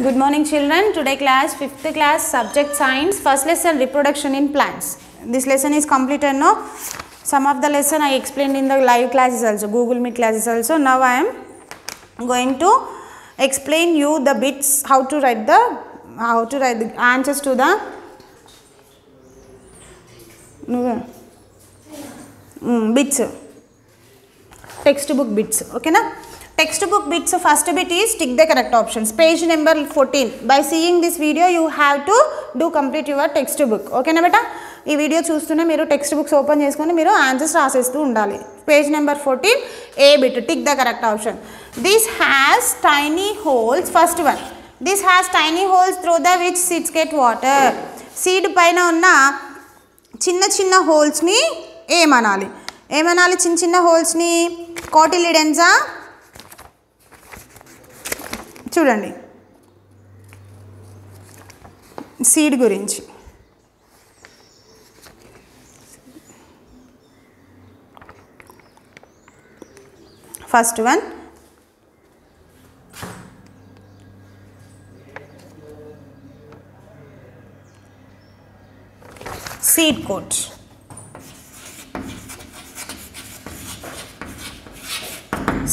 Good morning children. Today class 5th class subject science first lesson reproduction in plants. This lesson is completed now. Some of the lesson I explained in the live classes also Google Meet classes also. Now I am going to explain you the bits how to write the how to write the answers to the mm, bits textbook bits okay na text book bits first bit is tick the correct options page number fourteen by seeing this video you have to do complete your text book ఓకేనా బేటా ఈ video చూస్తూనే మీరు text books open చేసుకొని మీరు answers రాసేస్తూ ఉండాలి. Page number fourteen a bit tick the correct option this has tiny holes first one this has tiny holes through the which seeds get water seed పైన ఉన్న చిన్న చిన్న హోల్స్ని ఏమనాలి? ఏమనాలి? చిన్న చిన్న హోల్స్ని కోటిలిడెన్సా చూడండి. సీడ్ గురించి. First one. Seed coat.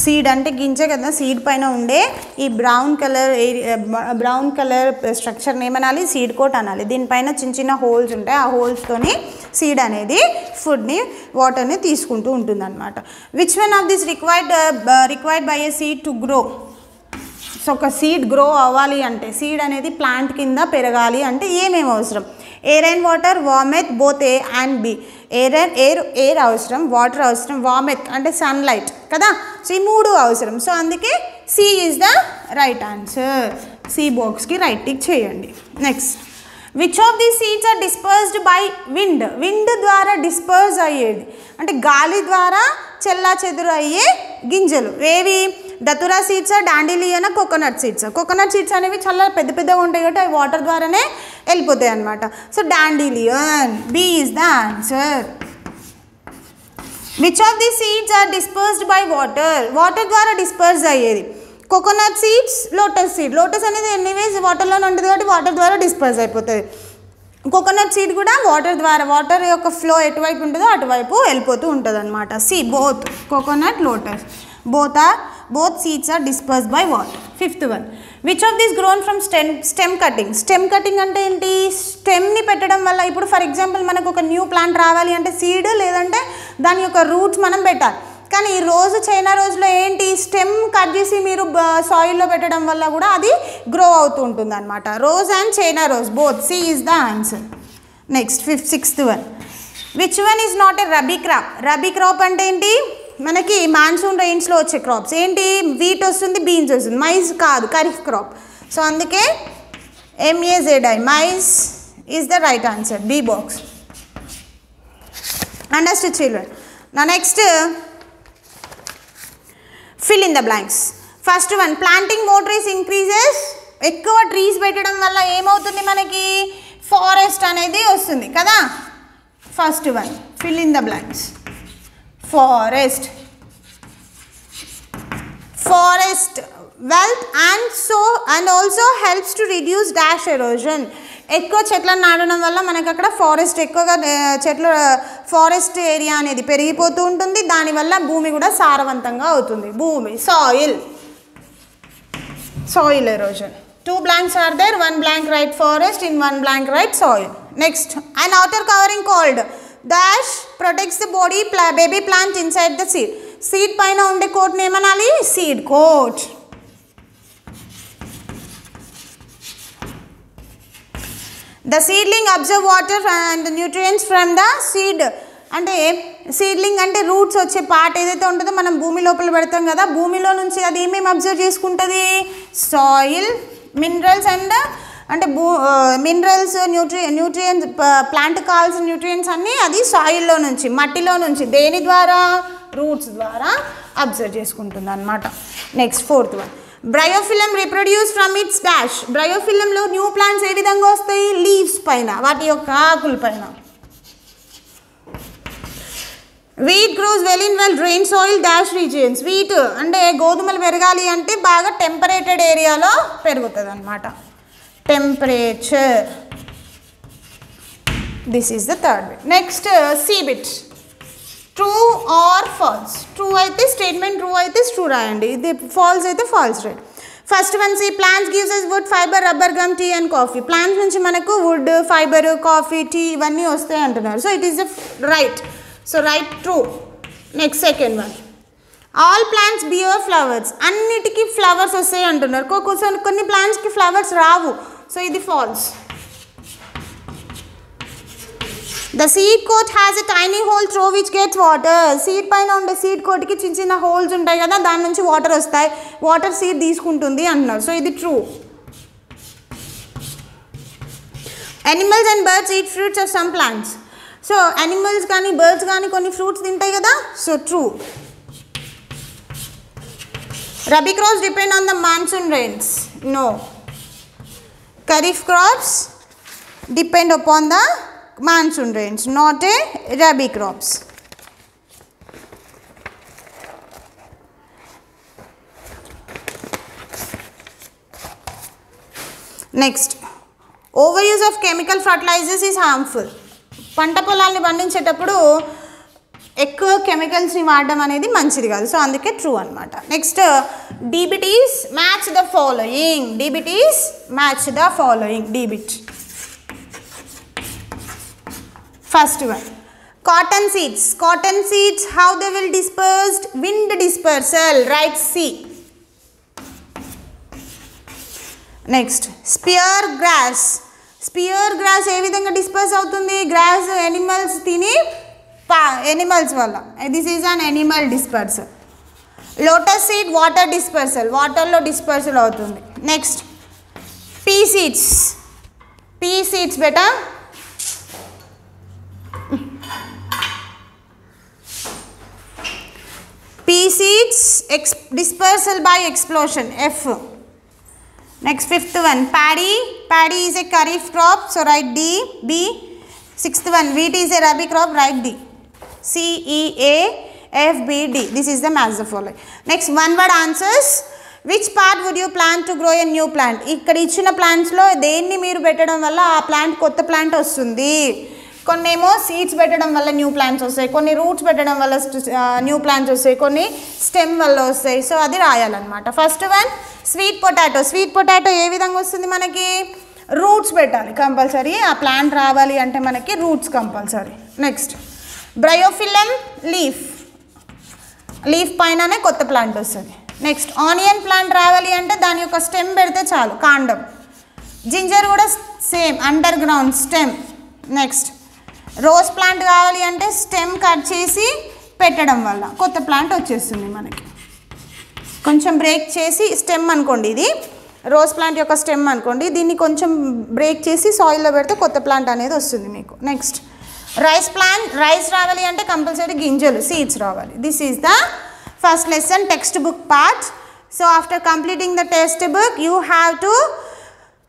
Seed అంటే గింజ కదా సీడ్ పైన ఉండే ఈ బ్రౌన్ కలర్ బ్రౌన్ కలర్ స్ట్రక్చర్ని ఏమనాలి? సీడ్ కోట్ అనాలి. దీనిపైన చిన్న చిన్న హోల్స్ ఉంటాయి. ఆ హోల్స్తోని సీడ్ అనేది ఫుడ్ని వాటర్ని తీసుకుంటూ ఉంటుందన్నమాట. Which one of this required required by a seed to grow so ఒక సీడ్ గ్రో అవ్వాలి అంటే సీడ్ అనేది ప్లాంట్ కింద పెరగాలి అంటే ఏమేమి అవసరం? Air and water warmth both A and B air and air air అవసరం వాటర్ అవసరం వామెత్ అంటే సన్లైట్ కదా? సో ఈ మూడు అవసరం. సో అందుకే C is the right answer C బాక్స్కి రైట్ టిక్ చేయండి. Next which of the seeds are dispersed by wind wind ద్వారా డిస్పర్స్ అయ్యేది. అంటే గాలి ద్వారా చెల్లా చెదురు అయ్యే గింజలు. ఏవి? Datura seeds dandelion coconut seeds. Coconut seeds అనేవి చాలా పెద్ద పెద్దగా ఉంటాయి కాబట్టి అవి వాటర్ ద్వారానే వెళ్ళిపోతాయి అనమాట so dandelion B is the answer. Which of the seeds are dispersed by water water ద్వారా డిస్పర్స్ అయ్యేది. Coconut seeds lotus seed lotus అనేది ఎనీవేస్ వాటర్లోనే ఉంటుంది కాబట్టి వాటర్ ద్వారా డిస్పర్స్ అయిపోతుంది కోకోనట్ సీడ్ కూడా వాటర్ ద్వారా వాటర్ యొక్క ఫ్లో ఎటువైపు ఉంటుందో అటువైపు వెళ్ళిపోతూ ఉంటుంది అనమాట see both coconut lotus both are both seeds are disperse by water fifth one which of this grown from stem stem cutting stem cutting అంటే ఏంటి? స్టెమ్ని పెట్టడం వల్ల ఇప్పుడు ఫర్ ఎగ్జాంపుల్ మనకు ఒక న్యూ ప్లాంట్ రావాలి అంటే సీడ్ లేదంటే దాని యొక్క రూట్స్ మనం పెట్టాలి. కానీ ఈ రోజు చైనా రోజులో ఏంటి? స్టెమ్ కట్ చేసి మీరు సాయిల్లో పెట్టడం వల్ల కూడా అది గ్రో అవుతూ ఉంటుంది అనమాట rose and China rose both C is the answer next fifth sixth one which one is not a rabi crop rabi crop అంటే ఏంటి? మనకి మాన్సూన్ రైన్స్లో వచ్చే క్రాప్స్ ఏంటి? వీట్ వస్తుంది బీన్స్ వస్తుంది. మైజ్ కాదు ఖరీఫ్ క్రాప్ సో అందుకే M A Z I maize is the right answer B box understood children నా next fill in the blanks first one planting more trees increases ఎక్కువ trees పెట్టడం వల్ల ఏమవుతుంది మనకి? ఫారెస్ట్ అనేది వస్తుంది కదా? First one fill in the blanks forest forest wealth and so and also helps to reduce dash erosion. ఎక్కువ చెట్లను నాటడం వల్ల మనకు అక్కడ ఫారెస్ట్ ఎక్కువగా చెట్ల ఫారెస్ట్ ఏరియా అనేది పెరిగిపోతూ ఉంటుంది. దానివల్ల భూమి కూడా సారవంతంగా అవుతుంది. భూమి soil soil erosion two blanks are there one blank right forest in one blank right soil next and outer covering called dash protects the body ప్లా baby plant inside the seed. Seed పైన ఉండే కోట్ని ఏమనాలి seed coat. The seedling absorb water and nutrients from the seed. అంటే seedling అంటే roots వచ్చే part ఏదైతే ఉంటుందో మనం భూమి లోపల పెడతాం కదా భూమిలో నుంచి అది ఏమేమి అబ్జర్వ్ చేసుకుంటుంది? సాయిల్ మినరల్స్ అండ్ అంటే భూ మినరల్స్ న్యూట్రి న్యూట్రియన్స్ ప్లాంట్ కావాల్సిన న్యూట్రియన్స్ అన్నీ అది సాయిల్లో నుంచి మట్టిలో నుంచి దేని ద్వారా? రూట్స్ ద్వారా అబ్జర్వ్ చేసుకుంటుంది అనమాట next fourth one bryophyllum reproduce from its dash బ్రయోఫిలంలో new plants ఏ విధంగా వస్తాయి? లీవ్స్ పైన వాటి యొక్క ఆకుల పైన. Wheat grows well in well drain soil dash regions wheat అంటే గోధుమలు పెరగాలి అంటే బాగా టెంపరేటెడ్ ఏరియాలో పెరుగుతుంది అనమాట temperature this is the third bit next C bit true or false true అయితే స్టేట్మెంట్ ట్రూ అయితే ట్రూ రాయండి. ఇది ఫాల్స్ అయితే false right first one C plants gives S wood fibre rubber gum tea and coffee plants నుంచి మనకు wood fibre coffee tea ఇవన్నీ వస్తాయి అంటున్నారు. So it is the right so right true next second one all plants bear flowers అన్నిటికీ flowers వస్తాయి అంటున్నారు. కొన్ని కొన్ని ప్లాంట్స్కి ఫ్లవర్స్ రావు. సో ఇది false the seed coat has a tiny hole through which gets water seed పైన ఉండే సీడ్ కోట్కి చిన్న చిన్న హోల్స్ ఉంటాయి కదా దాని నుంచి వాటర్ వస్తాయి. వాటర్ సీడ్ తీసుకుంటుంది అంటున్నారు సో ఇది true animals and birds eat fruits of some plants so animals కానీ బర్డ్స్ కానీ కొన్ని ఫ్రూట్స్ తింటాయి కదా so true rabi crops depend on the monsoon rains no kharif crops depend upon the monsoon rains, not a rabi crops. Next over use of chemical fertilisers is harmful పంట పొలాల్ని పండించేటప్పుడు ఎక్కువ కెమికల్స్ని వాడడం అనేది మంచిది కాదు. సో అందుకే ట్రూ అనమాట next the bits match the following the bits match the following the bit first one cotton seeds cotton seeds how they will dispersed wind dispersal right C next spear grass spear grass ఏ విధంగా disperse అవుతుంది? Grass animals తిని పా animals వల్ల. This is an animal dispersal lotus seed water dispersal వాటర్లో dispersal అవుతుంది. Next pea seeds pea seeds beta? Pea seeds X dispersal by explosion F next fifth one paddy paddy is a kharif crop so right D B sixth one wheat is a rabi crop right D C E A F B D this is the maths the following next one word answers which part would you plan to grow a new plant ఇక్కడ ఇచ్చిన ప్లాంట్స్లో దేన్ని మీరు పెట్టడం వల్ల ఆ plant కొత్త plant వస్తుంది? కొన్ని ఏమో సీడ్స్ పెట్టడం వల్ల న్యూ ప్లాంట్స్ వస్తాయి. కొన్ని రూట్స్ పెట్టడం వల్ల న్యూ ప్లాంట్స్ వస్తాయి. కొన్ని స్టెమ్ వల్ల వస్తాయి. సో అది రాయాలన్నమాట. First one sweet potato sweet potato ఏ విధంగా వస్తుంది మనకి? రూట్స్ పెట్టాలి కంపల్సరీ ఆ ప్లాంట్ రావాలి అంటే మనకి roots compulsory next bryophyllum leaf leaf పైననే కొత్త ప్లాంట్ వస్తుంది. నెక్స్ట్ ఆనియన్ ప్లాంట్ రావాలి అంటే దాని యొక్క స్టెమ్ పెడితే చాలు కాండం. జింజర్ కూడా same underground stem next rose plant కావాలి అంటే స్టెమ్ కట్ చేసి పెట్టడం వల్ల కొత్త ప్లాంట్ వచ్చేస్తుంది మనకి. కొంచెం బ్రేక్ చేసి స్టెమ్ అనుకోండి ఇది. రోజ్ ప్లాంట్ యొక్క స్టెమ్ అనుకోండి. దీన్ని కొంచెం బ్రేక్ చేసి సాయిల్లో పెడితే కొత్త ప్లాంట్ అనేది వస్తుంది మీకు. నెక్స్ట్ రైస్ ప్లాన్ రైస్ రావాలి అంటే కంపల్సరీ గింజలు సీడ్స్ రావాలి. This is the first lesson text book part so after completing the text book you have to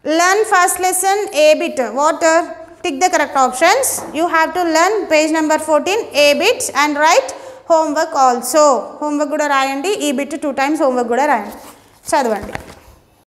learn first lesson a bit water tick the correct options you have to learn page number fourteen a bit and write homework also homework కూడా రాయండి ఈ bit two times homework కూడా రాయండి. చదవండి.